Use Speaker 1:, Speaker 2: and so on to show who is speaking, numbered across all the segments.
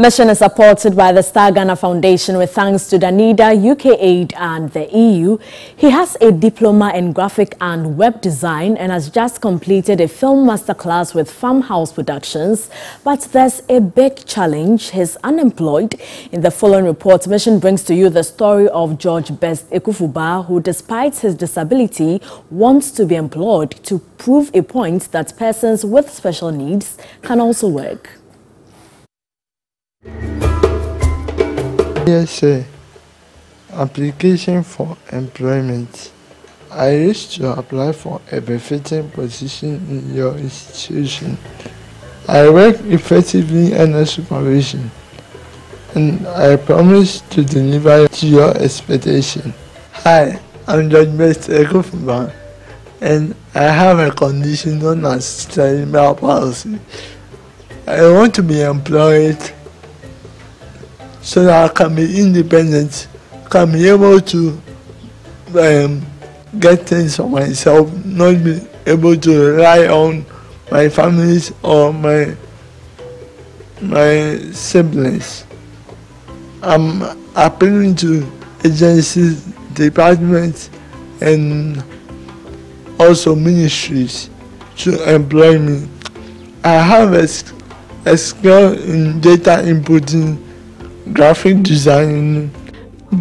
Speaker 1: Mission is supported by the Star Ghana Foundation with thanks to Danida, UK Aid and the EU. He has a diploma in graphic and web design and has just completed a film masterclass with Farmhouse Productions. But there's a big challenge. He's unemployed. In the following report, Mission brings to you the story of George Best Ekufuba, who despite his disability wants to be employed to prove a point that persons with special needs can also work.
Speaker 2: Sir. Application for employment. I wish to apply for a befitting position in your institution. I work effectively under supervision and I promise to deliver to your expectation. Hi, I'm George Ekofuba and I have a condition known as cerebral palsy. I want to be employed so that I can be independent, can be able to um, get things for myself, not be able to rely on my families or my my siblings. I'm appealing to agencies, departments, and also ministries to employ me. I have a, a skill in data inputting graphic design.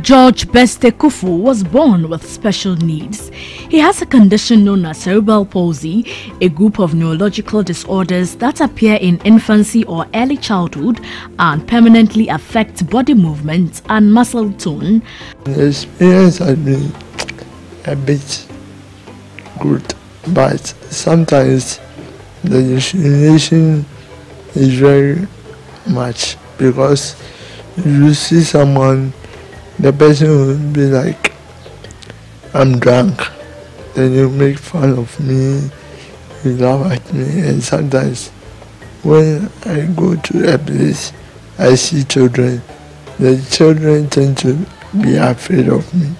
Speaker 3: George Beste Kufu was born with special needs. He has a condition known as cerebral palsy, a group of neurological disorders that appear in infancy or early childhood and permanently affect body movement and muscle tone.
Speaker 2: The experience has been a bit good, but sometimes the discrimination is very much because you see someone, the person will be like, I'm drunk. Then you make fun of me, you laugh at me, and sometimes when I go to a place, I see children, the children tend to be afraid of me.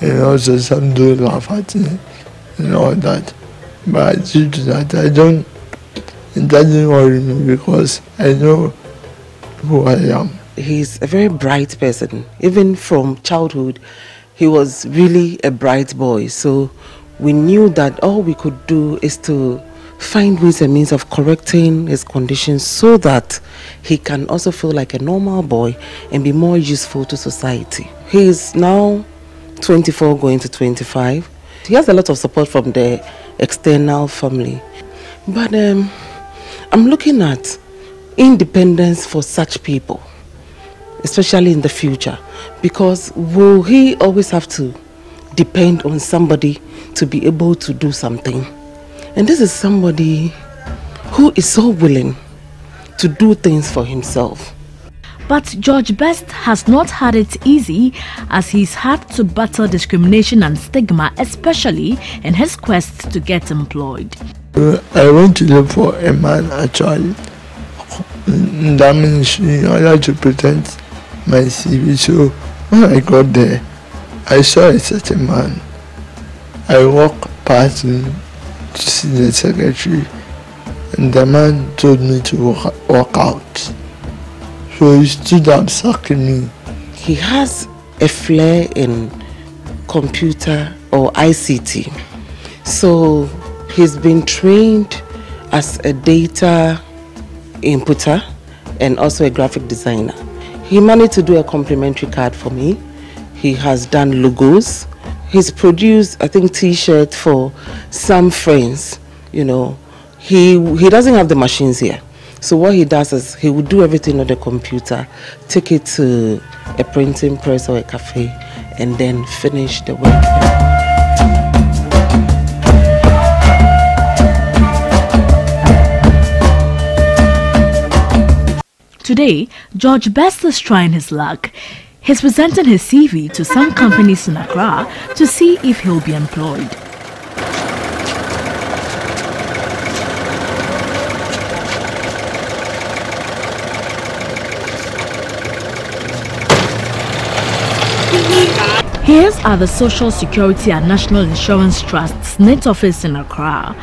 Speaker 2: And also some do laugh at me and all that. But due to that, I don't, it doesn't worry me because I know who I am
Speaker 4: he's a very bright person. Even from childhood, he was really a bright boy. So we knew that all we could do is to find ways and means of correcting his conditions so that he can also feel like a normal boy and be more useful to society. He is now 24 going to 25. He has a lot of support from the external family. But um, I'm looking at independence for such people especially in the future? Because will he always have to depend on somebody to be able to do something? And this is somebody who is so willing to do things for himself.
Speaker 3: But George Best has not had it easy as he's had to battle discrimination and stigma, especially in his quest to get employed.
Speaker 2: Uh, I went to look for a man actually in that ministry in order to pretend my CV. So when I got there, I saw a certain man. I walked past him to see the secretary, and the man told me to walk, walk out. So he stood up sucking me.
Speaker 4: He has a flair in computer or ICT. So he's been trained as a data inputter and also a graphic designer. He managed to do a complimentary card for me. He has done logos. He's produced, I think, t-shirt for some friends, you know. He, he doesn't have the machines here. So what he does is he will do everything on the computer, take it to a printing press or a cafe, and then finish the work.
Speaker 3: Today, George Best is trying his luck. He's presenting his CV to some companies in Accra to see if he'll be employed. Here's are the Social Security and National Insurance Trust's net office in Accra.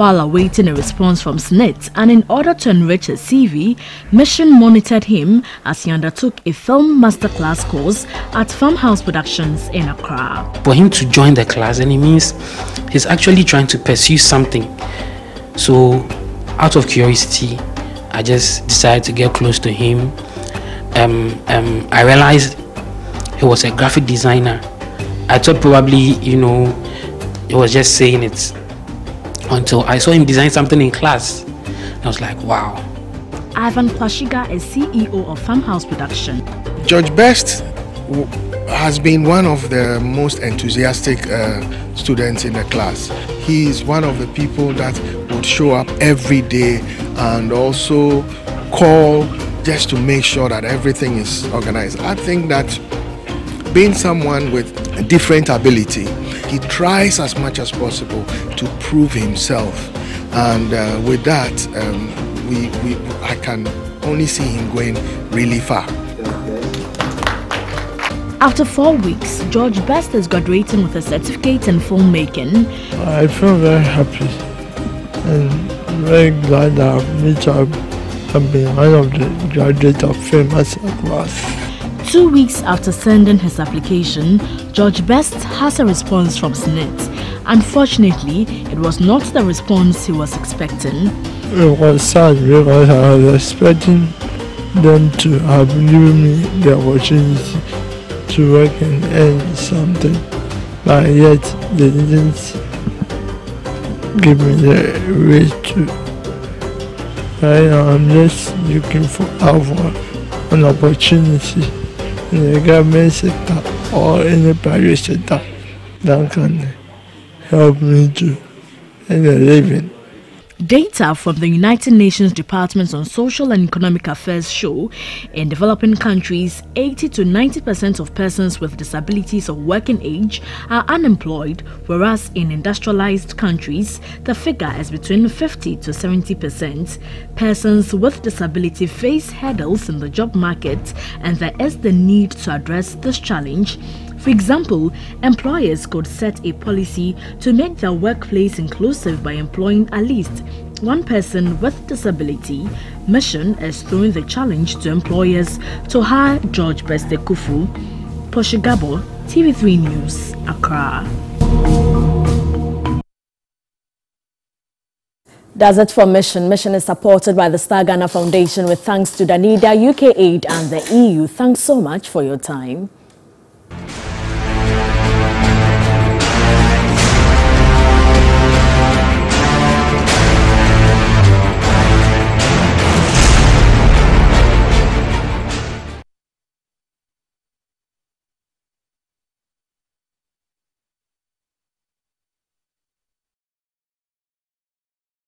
Speaker 3: While awaiting a response from SSNIT and in order to enrich his CV, Mission monitored him as he undertook a film masterclass course at Farmhouse Productions in Accra.
Speaker 5: For him to join the class, and it means he's actually trying to pursue something. So, out of curiosity, I just decided to get close to him. Um, um, I realized he was a graphic designer. I thought probably, you know, he was just saying it until I saw him design something in class. I was like, wow.
Speaker 3: Ivan Kwashiga is CEO of Farmhouse Production.
Speaker 6: George Best has been one of the most enthusiastic uh, students in the class. He is one of the people that would show up every day and also call just to make sure that everything is organized. I think that being someone with a different ability, he tries as much as possible to prove himself. And uh, with that, um, we, we, I can only see him going really far.
Speaker 3: After four weeks, George Best is graduating with a certificate in filmmaking.
Speaker 2: I feel very happy and very glad that I've met up and been one of the graduates of film as master class.
Speaker 3: Two weeks after sending his application, George Best has a response from SSNIT. Unfortunately, it was not the response he was expecting.
Speaker 2: It was sad because I was expecting them to have given me the opportunity to work and earn something, but yet they didn't give me the way to. Right now, I'm just looking for an opportunity in sector or in the that can help me to a living.
Speaker 3: Data from the United Nations Department on Social and Economic Affairs show in developing countries, 80 to 90% of persons with disabilities of working age are unemployed, whereas in industrialized countries, the figure is between 50 to 70%. Persons with disability face hurdles in the job market, and there is the need to address this challenge. For example, employers could set a policy to make their workplace inclusive by employing at least one person with disability. Mission is throwing the challenge to employers to hire George Beste Kufu. Poshigabo, TV3 News, Accra.
Speaker 1: That's it for Mission. Mission is supported by the Star Ghana Foundation with thanks to Danida, UK Aid and the EU. Thanks so much for your time.